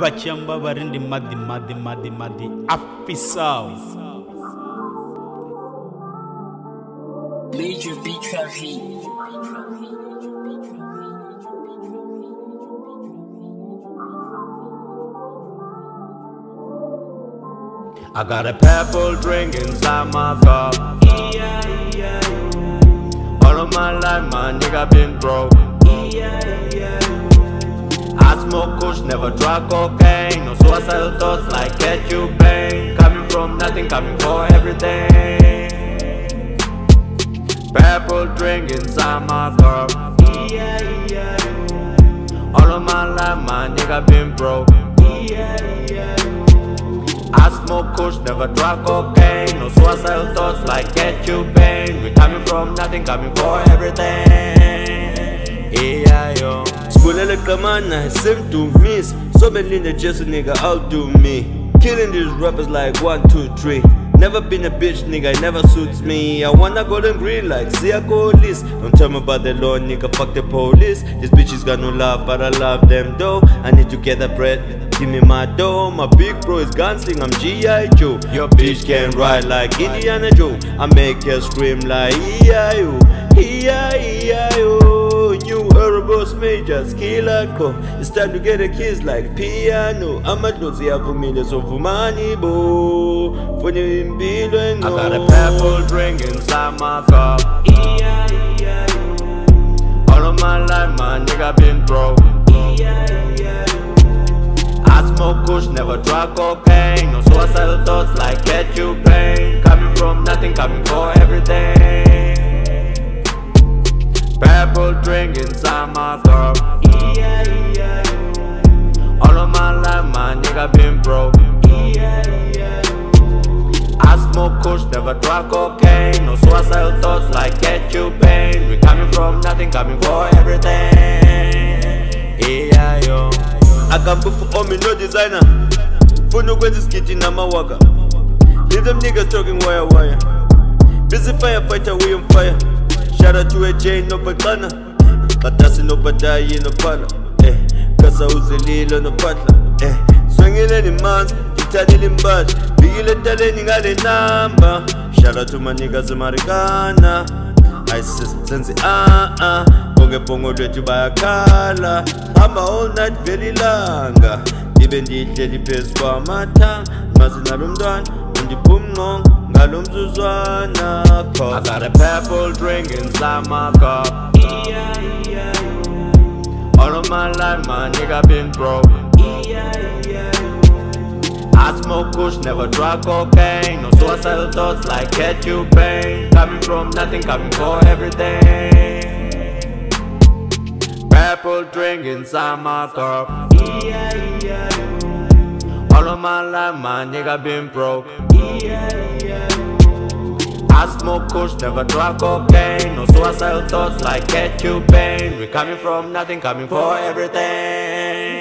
vachamba vari ndi madi madi madi madi afisawo Major beat trap. I got a purple drink inside my cup. All of my life, my nigga been broke. I smoke kush, never drug cocaine. No suicidal thoughts like get you pain. Coming from nothing, coming for everything. Purple drink inside my cup. All of my life, my nigga been broke. I smoke kush, never drug cocaine. No suicidal thoughts like get you pain. We coming from nothing, coming for everything. Yeah, yo. Spulele kamana, same to miss. So many the just a nigga outdo me. Killing these rappers like one, two, three. Never been a bitch, nigga, it never suits me. I wanna golden green like Sia Colis. Don't tell me about the law, nigga, fuck the police. These bitches got no love, but I love them though. I need to get the bread. Give me my dough. My big bro is gunsling, I'm G.I. Joe. Your bitch can ride like Indiana Joe. I make her scream like E.I.O. E.I.E.I.O. Majors, killer co. It's time to get a kiss like piano. Amadlozi yavumile so vumani bo. Fune impilo I got a purple drink inside my cup. All of my life, my nigga been broke. I smoke kush, never drug cocaine. No suicidal thoughts like get you pain. Coming from nothing, coming for everything. Purple drink inside my cup. All of my life, my nigga been broke. I smoke kush, never drug cocaine. No suicidal thoughts like get you pain. We coming from nothing, coming for everything. I got for all me no designer. Funa ukwenza isikiti namawaka. Leave them niggas talking wire wire. Busy firefighter, we on fire. ubathwetshe nobhaqana katase nobhatayi nophala eh kasa uzelilo nophatla eh swengile nimanzi ngithalile imbali. Bikile etaleni ngale namba. Shalatu manikazi marikana. Ayisisenze a-a bonke bhongo lwethu bayakhala. Hamba all night veli langa ibe ndiyihleli phezu kwamathanga. Mazi nalo mntwana undiphumngqongo undiphumnqongo ngalo mzuzwana I got a purple drink inside my cup. All of my life, my nigga been broke. I smoke kush, never drug cocaine. No suicidal thoughts like get you pain. Coming from nothing, coming for everything. Purple drink inside my cup. All of my life, my nigga been broke. I smoke kush, never drug cocaine. No suicidal thoughts like get you pain. We coming from nothing, coming for everything.